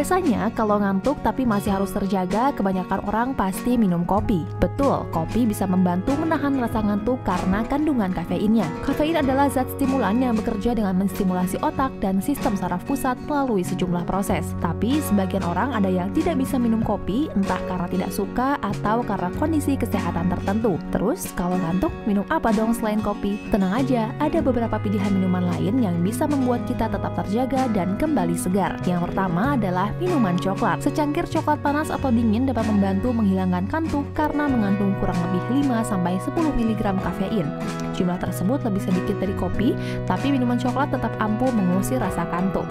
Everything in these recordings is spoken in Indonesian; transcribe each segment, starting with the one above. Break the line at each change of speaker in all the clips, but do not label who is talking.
Biasanya kalau ngantuk tapi masih harus terjaga, kebanyakan orang pasti minum kopi. Betul, kopi bisa membantu menahan rasa ngantuk karena kandungan kafeinnya. Kafein adalah zat stimulan yang bekerja dengan menstimulasi otak dan sistem saraf pusat melalui sejumlah proses. Tapi sebagian orang ada yang tidak bisa minum kopi entah karena tidak suka atau karena kondisi kesehatan tertentu. Terus kalau ngantuk, minum apa dong selain kopi? Tenang aja, ada beberapa pilihan minuman lain yang bisa membuat kita tetap terjaga dan kembali segar. Yang pertama adalah minuman coklat. Secangkir coklat panas atau dingin dapat membantu menghilangkan kantuk karena mengandung kurang lebih 5-10 mg kafein. Jumlah tersebut lebih sedikit dari kopi, tapi minuman coklat tetap ampuh mengusir rasa kantuk.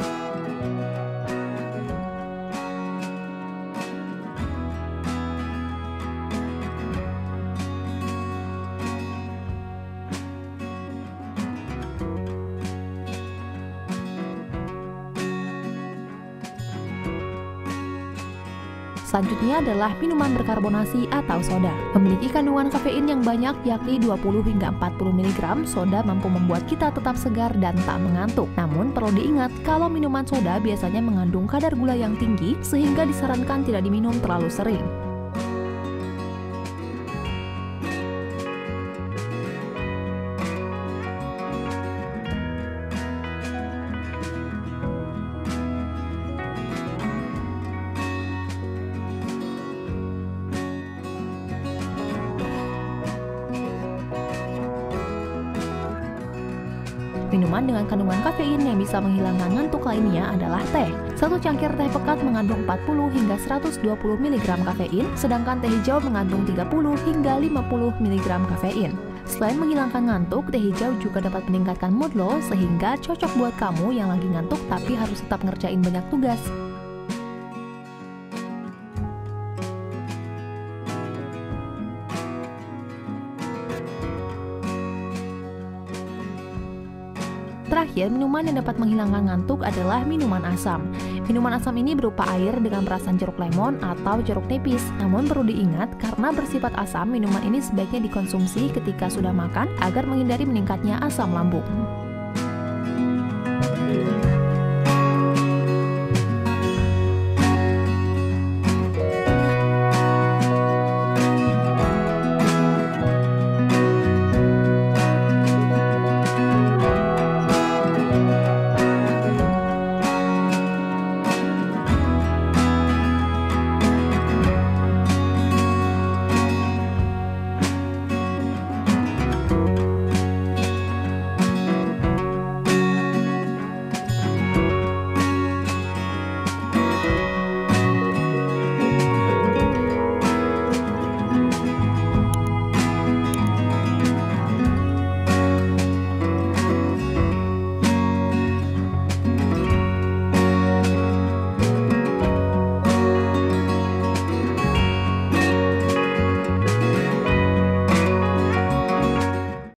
Selanjutnya adalah minuman berkarbonasi atau soda. Memiliki kandungan kafein yang banyak yakni 20 hingga 40 mg, soda mampu membuat kita tetap segar dan tak mengantuk. Namun perlu diingat kalau minuman soda biasanya mengandung kadar gula yang tinggi sehingga disarankan tidak diminum terlalu sering. Minuman dengan kandungan kafein yang bisa menghilangkan ngantuk lainnya adalah teh. Satu cangkir teh pekat mengandung 40 hingga 120 mg kafein, sedangkan teh hijau mengandung 30 hingga 50 mg kafein. Selain menghilangkan ngantuk, teh hijau juga dapat meningkatkan mood lo sehingga cocok buat kamu yang lagi ngantuk tapi harus tetap ngerjain banyak tugas. Terakhir, minuman yang dapat menghilangkan ngantuk adalah minuman asam. Minuman asam ini berupa air dengan perasan jeruk lemon atau jeruk nipis. Namun perlu diingat, karena bersifat asam, minuman ini sebaiknya dikonsumsi ketika sudah makan agar menghindari meningkatnya asam lambung.